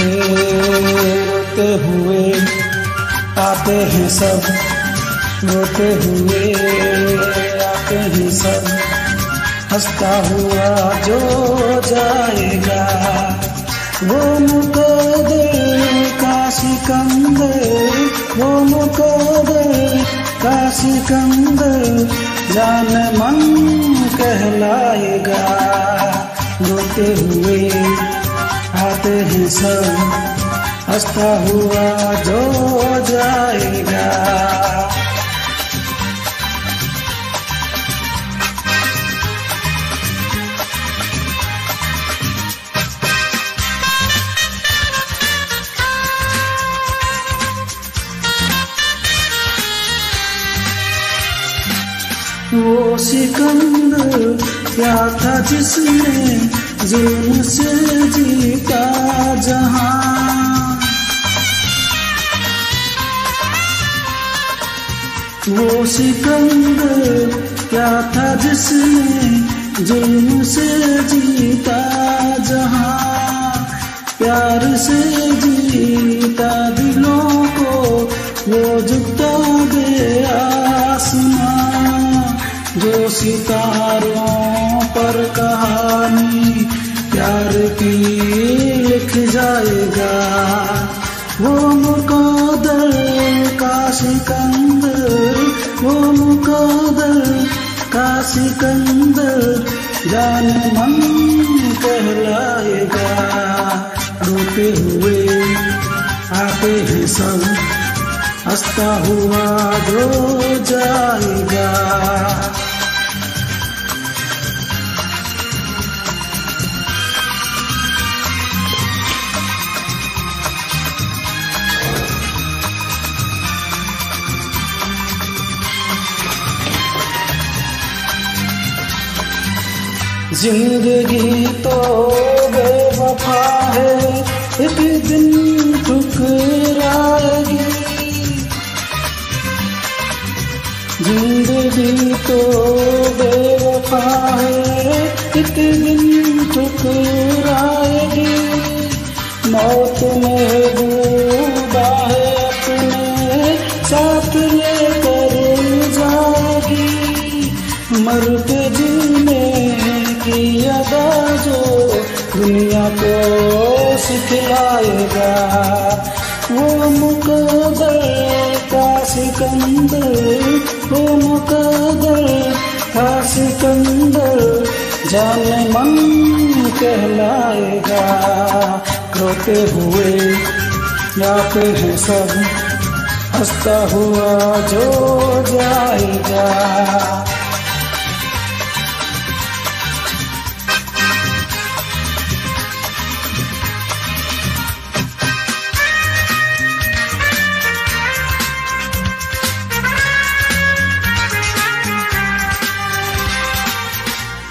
रोते हुए, आते हैं सब, रोते हुए, आते हैं सब। हंसता हुआ जो जाएगा, वो मुकदर का सिकंदर, वो मुकदर का सिकंदर। जान मन कहलाएगा, रोते हुए आते ही सब। हंसता हुआ जो जाएगा। वो सिकंदर क्या था जिसने जुल्म से जीता जहाँ? वो सिकंदर क्या था जिसने जुल्म से जीता जहाँ? प्यार से जीता दिलों को, वो झुकता दे आसमां, जो सितारों पर कहानी प्यार की लिख जाएगा वो मुकादर का सिकंदर वो मुकादर का सिकंदर जान मन कहलाएगा। रोते हुए आते हैं सब, हंसता हुआ जो जाएगा ज़िंदगी तो बेवफा है एक दिन ठुकराएगी ज़िंदगी तो बेवफा है एक दिन ठुकराएगी मौत महबूबा है अपने, साथ लेकर जाएगी। मर के जीने की अदा जो दुनिया को सिखलाएगा। वो मुकदर का सिकंदर, वो मुकदर का सिकंदर जाने मन कहलाएगा। रोते हुए आते हैं सब, हंसता हुआ जो जाएगा।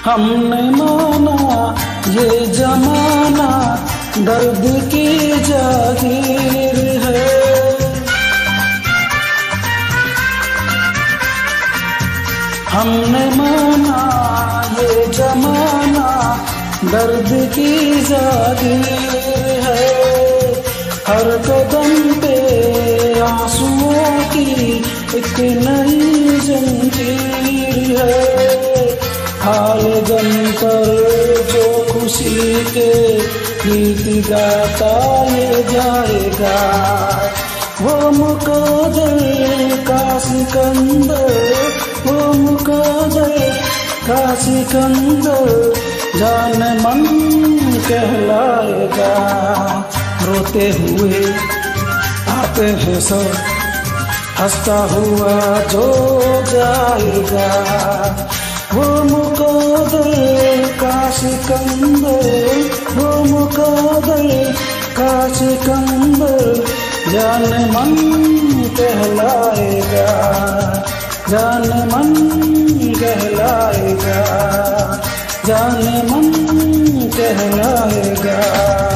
हमने माना ये जमाना दर्द की जागीर है। हमने माना ये जमाना दर्द की जागीर है। हर कदम पे आंसुओं की एक नई जंजीर है। हाल गम पर जो खुशी के गीत गाता ये जाएगा। वो मुकदर का सिकंदर, वो मुकदर का सिकंदर जान मन कहलाएगा। रोते हुए आते हैं सब, हंसता हुआ जो जाएगा। वो मुकदर का सिकंदर वो मुकदर का सिकंदर जान मन कहलाएगा, जान मन कहलाएगा, जान मन कहलाएगा।